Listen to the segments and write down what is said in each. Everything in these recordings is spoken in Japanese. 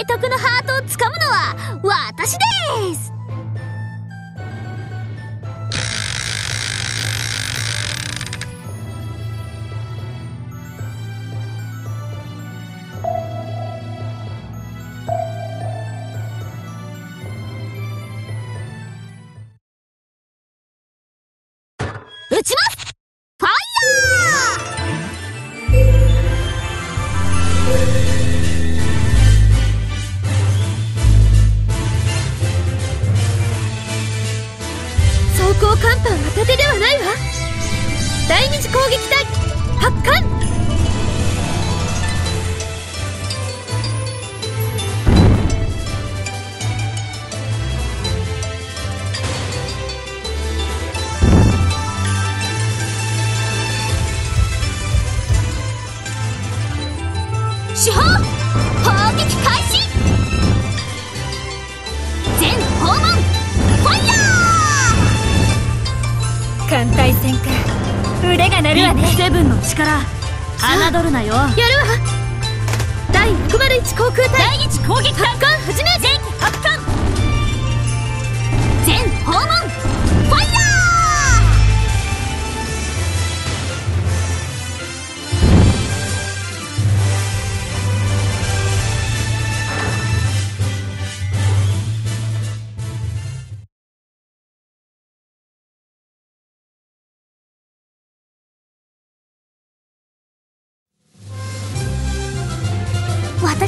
提督のハートをつかむのは私です。ー艦隊戦か。腕が鳴るわね。セブンの力侮るなよ。やるわ。第601航空隊。第一攻撃発艦始め全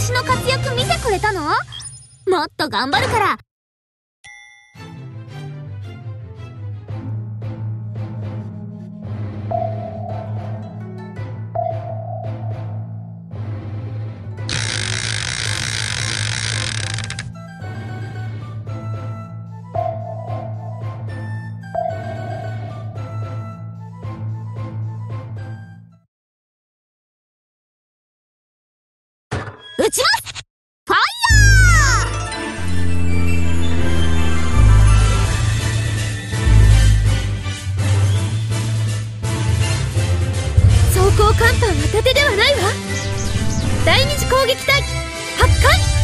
私の活躍見てくれたの？もっと頑張るから装甲甲板は盾ではないわ。第二次攻撃隊発艦。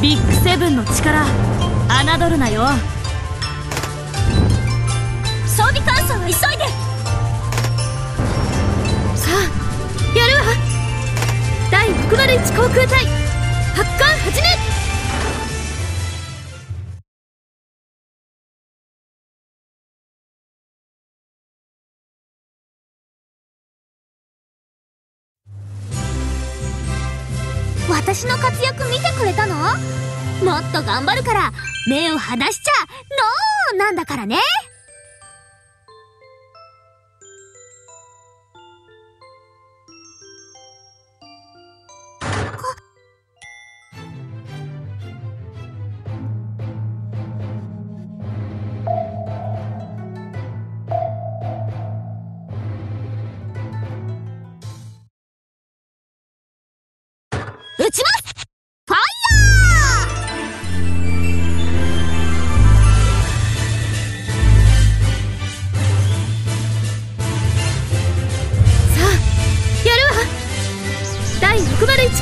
ビッグセブンの力侮るなよ。装備乾燥は急いで。さあやるわ。第601航空隊発艦始め。私の活躍見てくれたの？もっと頑張るから目を離しちゃノー！なんだからね。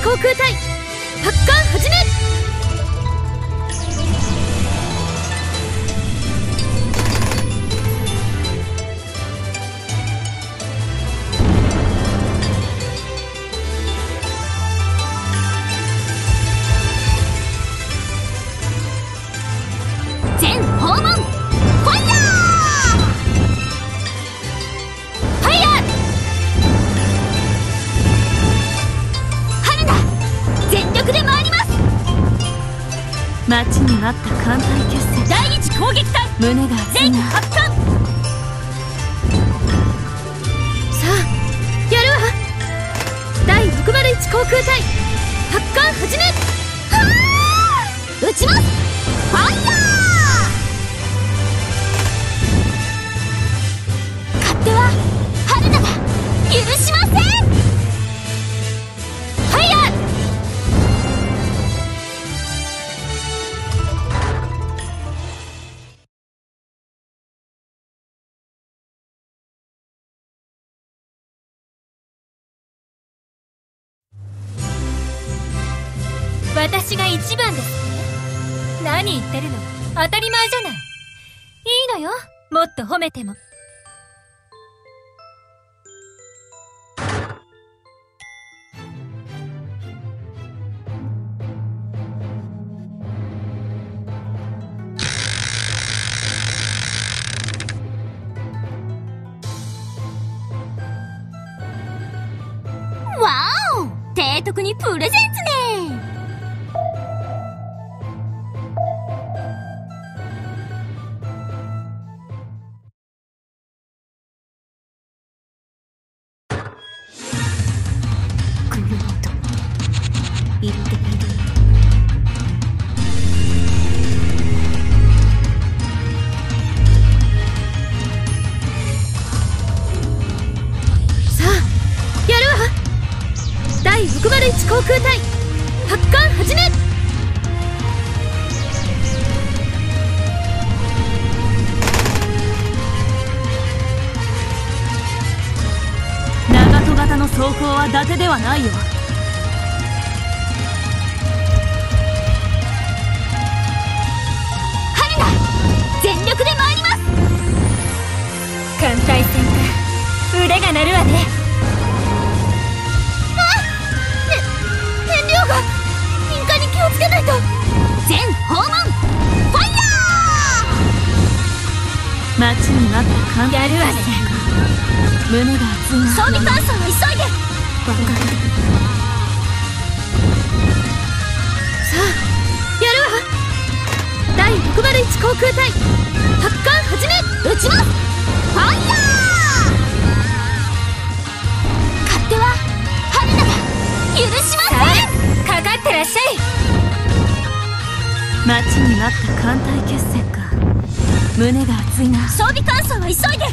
航空隊待ちに待った艦隊決戦。第一攻撃隊。胸が全員発艦さあやるわ。第601航空隊。発艦始め。は撃ちます。ファイヤー。勝手は春菜が許しません。私が一番です何言ってるの？当たり前じゃない。いいのよ。もっと褒めても。提督にプレゼンツね！伊達ではないよ。春菜全力で参ります。艦隊戦か腕が鳴るわね。つけないと。全訪問。ファイヤー！待ちに待った感やるわね。胸が熱い装備換装は急いで分かるさあやるわ第601航空隊発艦始め撃ちますファイヤー勝手は春菜が許しませんかかってらっしゃい待ちに待った艦隊決戦か。胸が熱いな。装備換装は急いで。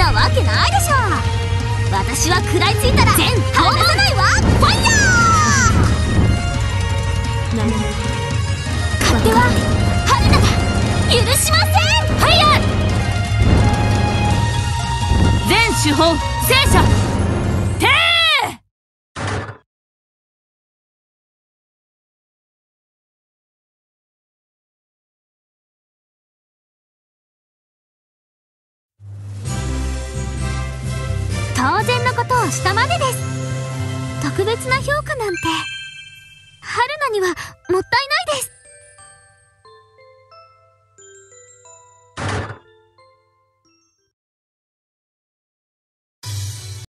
なわけないでしょ私は食らいついたら全離さないわ。ファイヤー。勝手は春菜が許しません。ファイヤー。全手法。戦車。当然のことをしたまでです。特別な評価なんて。春菜にはもったいないです。